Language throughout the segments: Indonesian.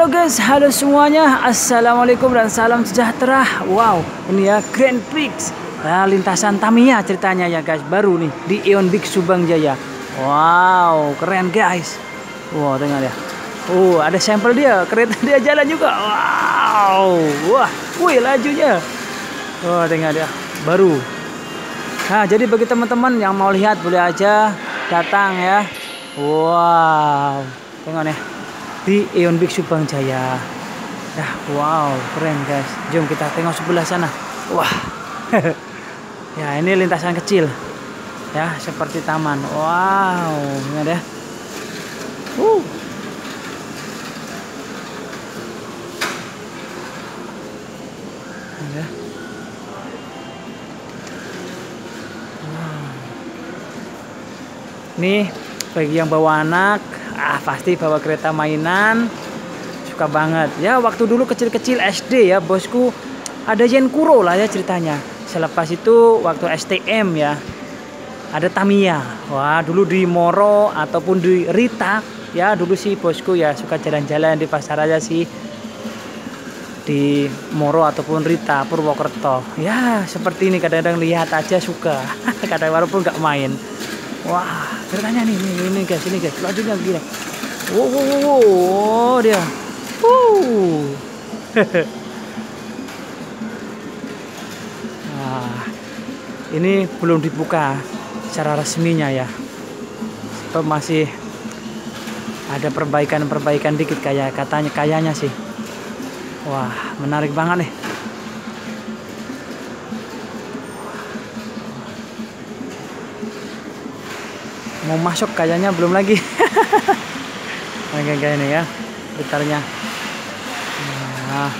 Halo guys, halo semuanya. Assalamualaikum dan salam sejahtera. Wow, ini ya Grand Prix. Nah, lintasan Tamiya ceritanya ya guys, baru nih di Ion Big Subang Jaya. Wow, keren guys. Wow, tengok ya. Oh, ada sampel dia, kereta dia jalan juga. Wow, wah, wih lajunya. Wah, tengok dia, baru. Nah, jadi bagi teman-teman yang mau lihat boleh aja datang ya. Wow, tengok nih di Ion Big Subang Jaya. Nah, wow, keren guys. Jom kita tengok sebelah sana. Wah. ya, ini lintasan kecil. Ya, seperti taman. Wow, ini ada. Uh. Ada. Wow. Nih, bagi yang bawa anak ah pasti bawa kereta mainan. Suka banget. Ya waktu dulu kecil-kecil SD ya bosku. Ada Yenkuro lah ya ceritanya. Selepas itu waktu STM ya ada Tamiya. Wah dulu di Moro ataupun di Rita. Ya dulu sih bosku ya suka jalan-jalan di pasar aja sih. Di Moro ataupun Rita Purwokerto. Ya seperti ini kadang-kadang lihat aja suka. Kadang walaupun nggak main Wah, keretanya nih, nih, ini guys, ini guys, lajunya begini. Wow, wow, wow, wow dia. Uh. nah, ini belum dibuka secara resminya ya. Sebab masih ada perbaikan-perbaikan dikit kayak katanya kayaknya sih. Wah, menarik banget nih. Mau masuk kayaknya belum lagi oke kayak ini ya gitarnya nah.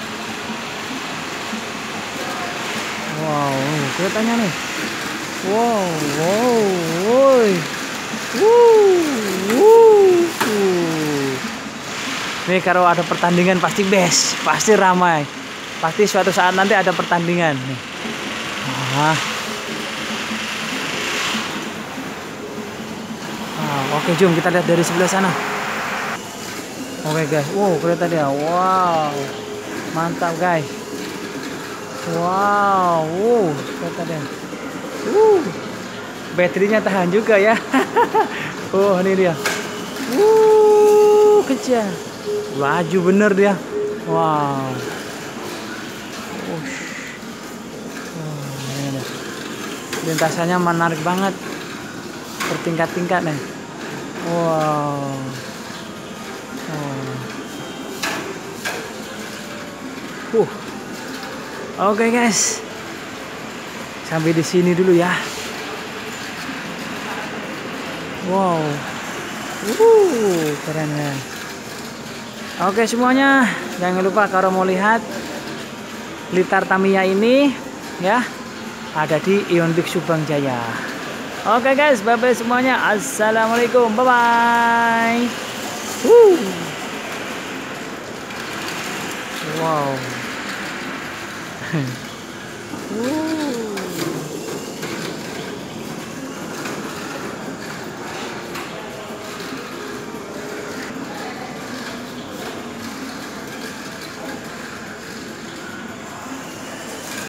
wow keretanya nih wow wow woi Nih kalau ada pertandingan pasti best, pasti ramai. Pasti suatu saat nanti ada pertandingan nih. Nah. Oke, jom kita lihat dari sebelah sana. Oke guys, wow kereta dia, wow, mantap guys. Wow, wow kereta dia. Uh, baterainya tahan juga ya. oh ini dia. Uh, kejar. Laju bener dia. Wow. Ini Lintasannya menarik banget. Bertingkat-tingkat nih. Wow. Oh. Uh. Oke okay, guys. Sampai di sini dulu ya. Wow. Uh, keren ya. Oke semuanya, jangan lupa kalau mau lihat Litar Tamiya ini ya ada di Ion Big Subang Jaya. Oke okay guys, bye bye semuanya. Assalamualaikum, bye bye. Woo. Wow.